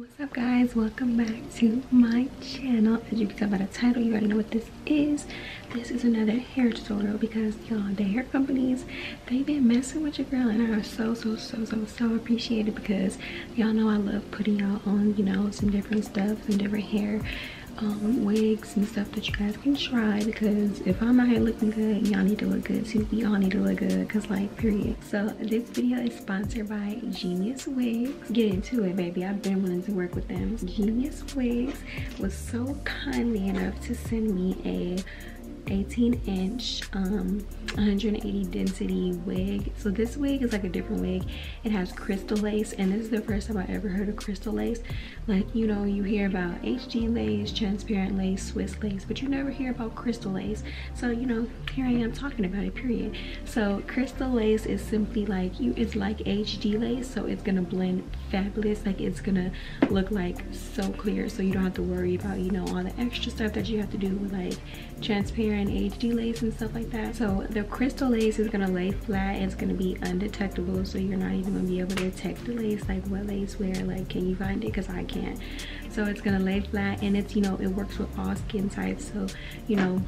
what's up guys? Welcome back to my channel. As you can tell by the title you already know what this is. This is another hair tutorial because y'all the hair companies they've been messing with your girl and i so so so so so appreciated because y'all know i love putting y'all on you know some different stuff some different hair um, wigs and stuff that you guys can try because if I'm out here looking good, y'all need to look good too. We all need to look good because like period. So this video is sponsored by Genius Wigs. Get into it baby. I've been wanting to work with them. Genius Wigs was so kindly enough to send me a 18 inch um 180 density wig. So this wig is like a different wig. It has crystal lace and this is the first time i ever heard of crystal lace. Like you know you hear about hd lace transparent lace swiss lace but you never hear about crystal lace. So you know here i am talking about it period. So crystal lace is simply like you it's like hd lace so it's gonna blend fabulous. Like it's gonna look like so clear so you don't have to worry about you know all the extra stuff that you have to do with like transparent hd lace and stuff like that so the crystal lace is gonna lay flat and it's gonna be undetectable so you're not even gonna be able to detect the lace like what lace where like can you find it because i can't so it's gonna lay flat and it's you know it works with all skin types so you know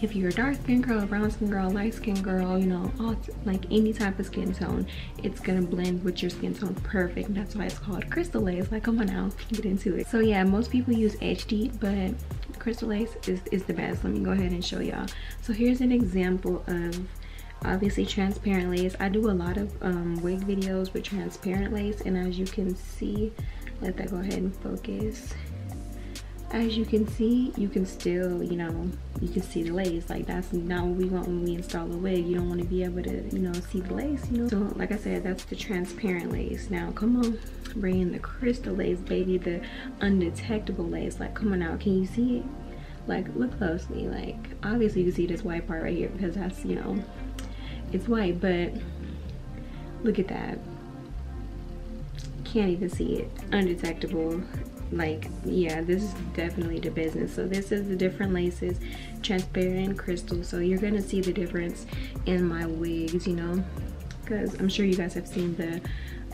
if you're a dark skin girl, a brown skin girl, light skin girl, you know, all like any type of skin tone, it's gonna blend with your skin tone perfect. That's why it's called crystal lace. Like, come on now, get into it. So yeah, most people use HD, but crystal lace is, is the best. Let me go ahead and show y'all. So here's an example of obviously transparent lace. I do a lot of um, wig videos with transparent lace, and as you can see, let that go ahead and focus as you can see you can still you know you can see the lace. Like that's not what we want when we install a wig. You don't want to be able to you know see the lace you know? So like i said that's the transparent lace. Now come on bring in the crystal lace baby the undetectable lace. Like come on now can you see it? Like look closely. Like obviously you can see this white part right here because that's you know it's white but look at that. Can't even see it. Undetectable like yeah this is definitely the business. So this is the different laces transparent crystal. So you're gonna see the difference in my wigs you know because i'm sure you guys have seen the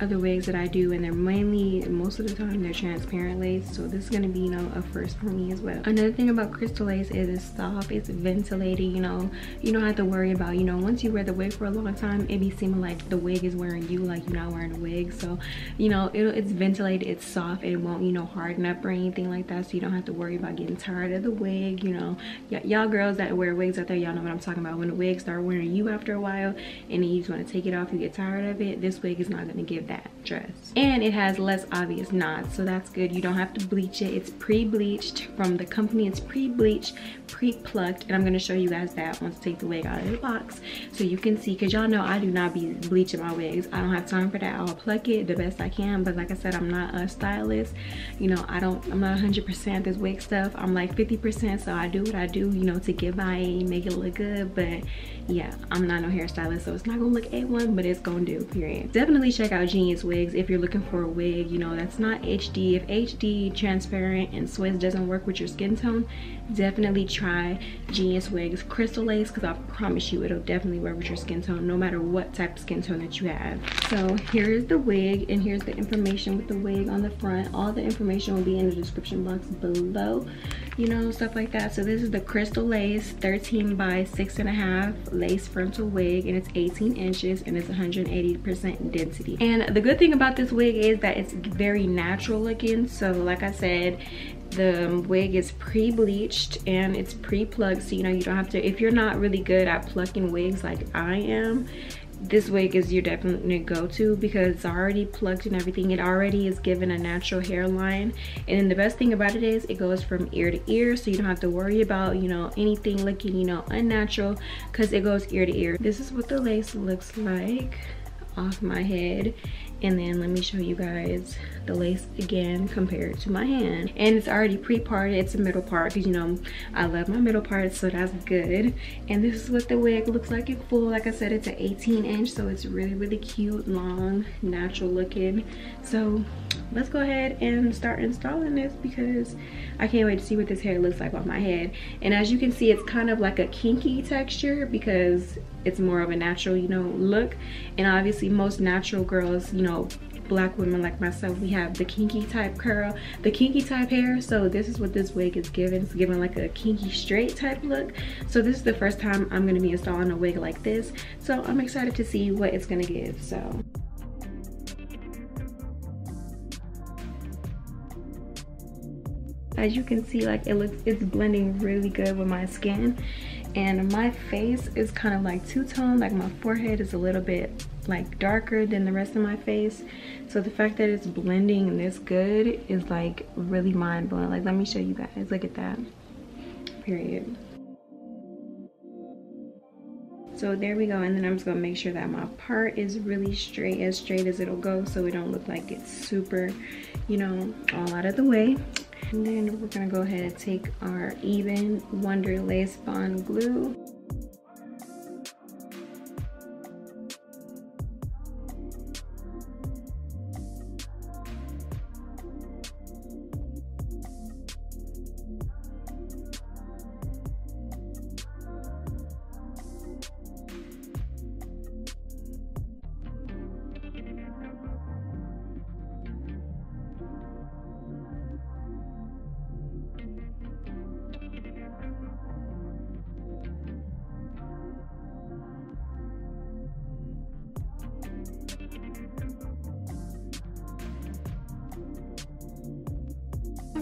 other wigs that I do and they're mainly most of the time they're transparent lace so this is going to be you know a first for me as well. Another thing about crystal lace is it's soft it's ventilated you know. You don't have to worry about you know once you wear the wig for a long time it be seeming like the wig is wearing you like you're not wearing a wig. So you know it, it's ventilated it's soft it won't you know harden up or anything like that so you don't have to worry about getting tired of the wig you know. Y'all girls that wear wigs out there y'all know what I'm talking about. When the wigs start wearing you after a while and then you just want to take it off you get tired of it this wig is not going to give that dress. And it has less obvious knots so that's good. You don't have to bleach it. It's pre-bleached from the company. It's pre-bleached pre-plucked and i'm to show you guys that once I take the wig out of the box so you can see because y'all know i do not be bleaching my wigs. I don't have time for that. I'll pluck it the best i can but like i said i'm not a stylist. You know i don't i'm not 100 percent this wig stuff. I'm like 50 percent so i do what i do you know to get by make it look good but yeah i'm not no hairstylist so it's not gonna look a1 but it's gonna do period. Definitely check out genius wigs if you're looking for a wig you know that's not hd if hd transparent and swiss doesn't work with your skin tone definitely try genius wigs crystal lace because i promise you it'll definitely work with your skin tone no matter what type of skin tone that you have. So here's the wig and here's the information with the wig on the front. All the information will be in the description box below you know stuff like that. So this is the crystal lace 13 by six and a half lace frontal wig and it's 18 inches and it's 180 percent density. And the good thing about this wig is that it's very natural looking. So like i said the wig is pre-bleached and it's pre-plucked so you know you don't have to if you're not really good at plucking wigs like i am this wig is your definite go-to because it's already plucked and everything. It already is given a natural hairline. And the best thing about it is it goes from ear to ear so you don't have to worry about you know anything looking you know unnatural because it goes ear to ear. This is what the lace looks like off my head. And then let me show you guys the lace again compared to my hand. And it's already pre-parted. It's a middle part because you know i love my middle part so that's good. And this is what the wig looks like in full. Like i said it's an 18 inch so it's really really cute long natural looking. So let's go ahead and start installing this because I can't wait to see what this hair looks like on my head. And as you can see, it's kind of like a kinky texture because it's more of a natural, you know, look. And obviously most natural girls, you know, black women like myself we have the kinky type curl the kinky type hair. So this is what this wig is giving. It's giving like a kinky straight type look. So this is the first time i'm going to be installing a wig like this. So i'm excited to see what it's going to give so. As you can see like it looks it's blending really good with my skin. And my face is kind of like two-tone like my forehead is a little bit like darker than the rest of my face. So the fact that it's blending this good is like really mind-blowing. Like let me show you guys. Look at that. Period. So there we go and then i'm just gonna make sure that my part is really straight as straight as it'll go so it don't look like it's super you know all out of the way. And then we're gonna go ahead and take our Ebin Wonder Lace Bond glue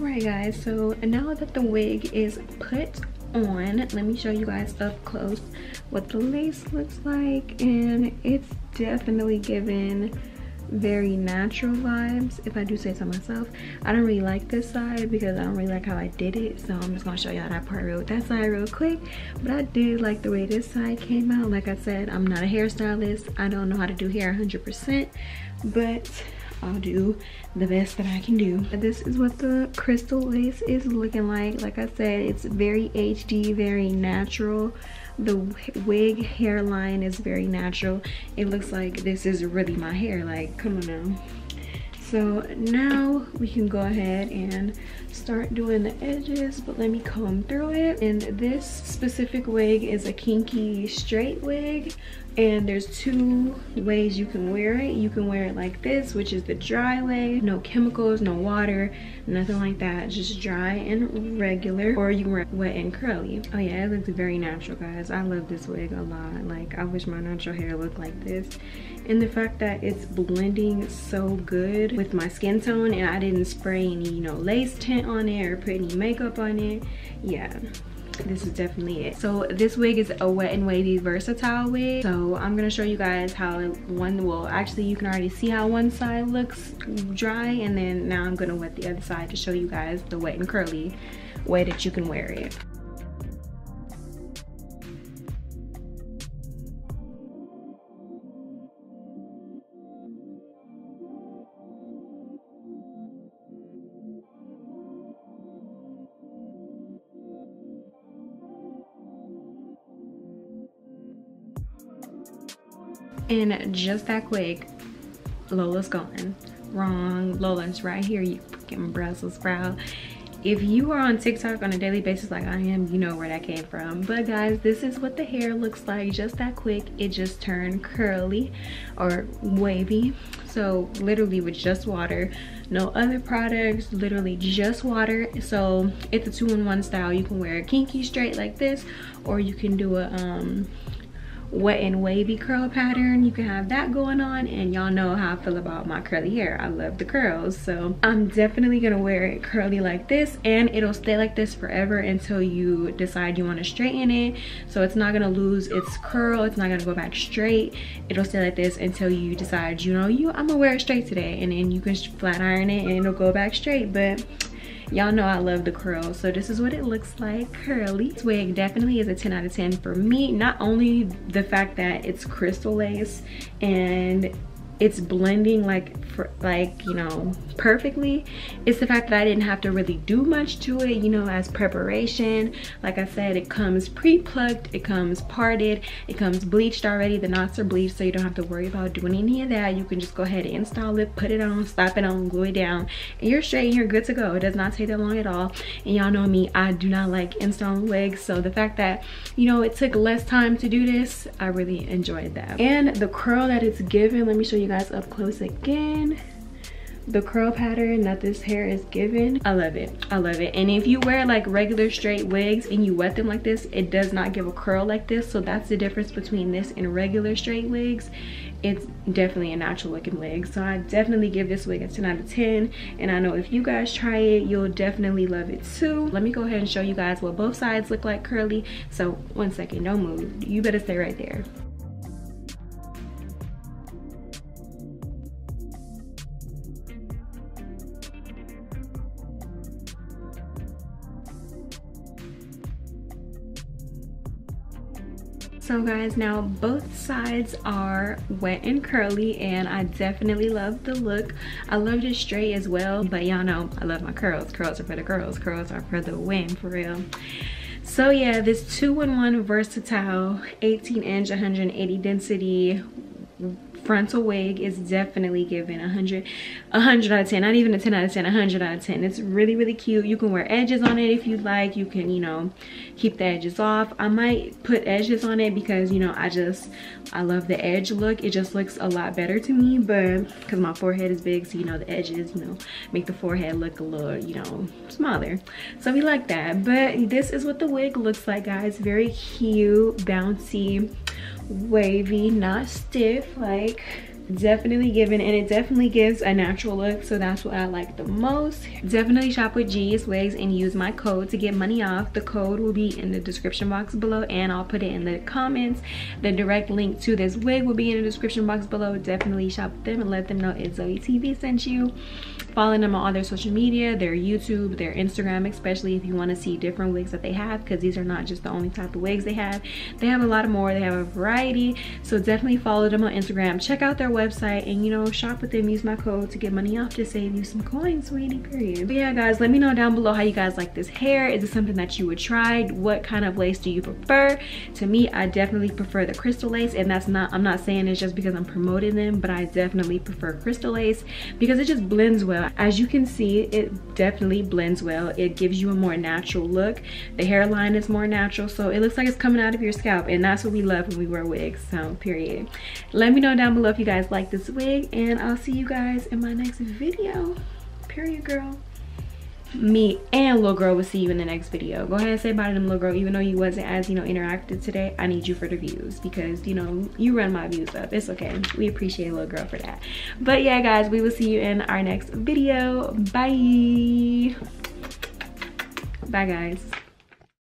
Alright guys, so now that the wig is put on, let me show you guys up close what the lace looks like and it's definitely given very natural vibes if I do say so myself. I don't really like this side because I don't really like how I did it so I'm just gonna show y'all that part real that side real quick. But I did like the way this side came out. Like I said I'm not a hairstylist. I don't know how to do hair 100% but I'll do the best that I can do. This is what the crystal lace is looking like. Like I said, it's very HD, very natural. The wig hairline is very natural. It looks like this is really my hair. Like, come on now. So now we can go ahead and start doing the edges, but let me comb through it. And this specific wig is a kinky straight wig and there's two ways you can wear it. You can wear it like this which is the dry way. No chemicals no water nothing like that. Just dry and regular. Or you can wear it wet and curly. Oh yeah it looks very natural guys. I love this wig a lot. Like i wish my natural hair looked like this. And the fact that it's blending so good with my skin tone and i didn't spray any you know lace tint on it or put any makeup on it. Yeah this is definitely it. So this wig is a wet and wavy versatile wig. So i'm gonna show you guys how one will actually you can already see how one side looks dry and then now i'm gonna wet the other side to show you guys the wet and curly way that you can wear it and just that quick lola's gone. Wrong. Lola's right here you freaking brussels sprout. If you are on tiktok on a daily basis like i am you know where that came from. But guys this is what the hair looks like just that quick. It just turned curly or wavy. So literally with just water. No other products literally just water. So it's a two-in-one style. You can wear a kinky straight like this or you can do a um wet and wavy curl pattern. You can have that going on and y'all know how i feel about my curly hair. I love the curls so i'm definitely gonna wear it curly like this and it'll stay like this forever until you decide you want to straighten it. So it's not gonna lose its curl it's not gonna go back straight. It'll stay like this until you decide you know you i'm gonna wear it straight today and then you can flat iron it and it'll go back straight. But y'all know i love the curl, so this is what it looks like. Curly this wig definitely is a 10 out of 10 for me not only the fact that it's crystal lace and it's blending like for like you know perfectly. It's the fact that i didn't have to really do much to it you know as preparation. Like i said it comes pre-plucked it comes parted it comes bleached already. The knots are bleached so you don't have to worry about doing any of that. You can just go ahead and install it put it on slap it on glue it down and you're straight and you're good to go. It does not take that long at all. And y'all know me i do not like installing wigs. So the fact that you know it took less time to do this i really enjoyed that. And the curl that it's given let me show you guys up close again. The curl pattern that this hair is given i love it. I love it. And if you wear like regular straight wigs and you wet them like this it does not give a curl like this. So that's the difference between this and regular straight wigs. It's definitely a natural looking wig. So i definitely give this wig a 10 out of 10 and i know if you guys try it you'll definitely love it too. Let me go ahead and show you guys what both sides look like curly. So one second don't move. You better stay right there so guys now both sides are wet and curly and i definitely love the look. I love it straight as well but y'all know i love my curls. Curls are for the girls. Curls are for the win for real. So yeah this two-in-one versatile 18 inch 180 density frontal wig is definitely giving 100 100 out of 10 not even a 10 out of 10 100 out of 10 it's really really cute. You can wear edges on it if you like. You can you know keep the edges off. I might put edges on it because you know i just i love the edge look. It just looks a lot better to me but because my forehead is big so you know the edges you know make the forehead look a little you know smaller. So we like that. But this is what the wig looks like guys. Very cute bouncy wavy not stiff like definitely given and it definitely gives a natural look so that's what i like the most. Definitely shop with Genius Wigs and use my code to get money off. The code will be in the description box below and i'll put it in the comments. The direct link to this wig will be in the description box below. Definitely shop with them and let them know it's zoe tv sent you following them on all their social media their youtube their instagram especially if you want to see different wigs that they have because these are not just the only type of wigs they have. They have a lot more they have a variety so definitely follow them on instagram. Check out their website and you know shop with them. Use my code to get money off to save you some coins sweetie period. But yeah guys let me know down below how you guys like this hair. Is it something that you would try? What kind of lace do you prefer? To me i definitely prefer the crystal lace and that's not i'm not saying it's just because i'm promoting them but i definitely prefer crystal lace because it just blends well Uh, as you can see it definitely blends well. It gives you a more natural look. The hairline is more natural so it looks like it's coming out of your scalp and that's what we love when we wear wigs so period. Let me know down below if you guys like this wig and i'll see you guys in my next video. Period girl me and little girl will see you in the next video. Go ahead and say bye to them little girl. Even though you wasn't as you know interactive today i need you for the views because you know you run my views up. It's okay. We appreciate little girl for that. But yeah guys we will see you in our next video. Bye. Bye guys